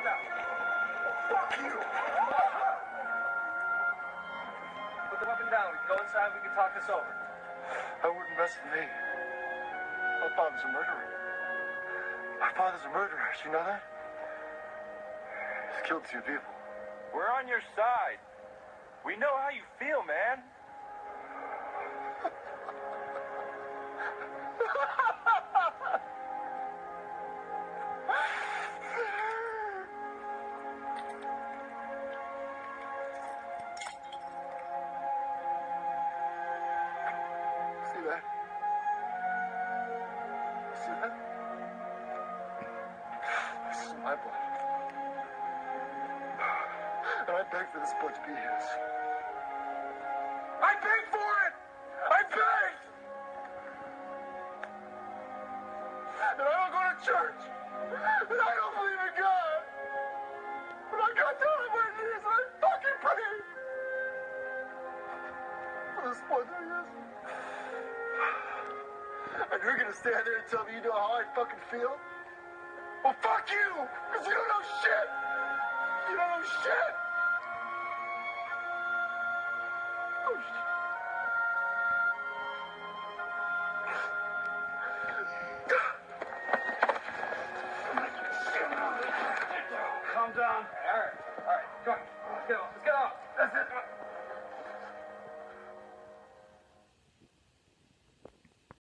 Fuck you! Put the weapon down. We can go inside. We can talk this over. I wouldn't mess with me. My father's a murderer. My father's a murderer. You know that? He's killed two people. We're on your side. We know how you feel, man. That? This is my blood. And I beg for this blood to be his. I beg for it! I beg! And I don't go to church. And I don't believe in God. But I got down on my knees and I fucking prayed for this blood to be his. And you're gonna stand there and tell me you know how I fucking feel? Well, fuck you! Because you don't know shit! You don't know shit! Oh, shit. Calm down. All right. All right. Come on.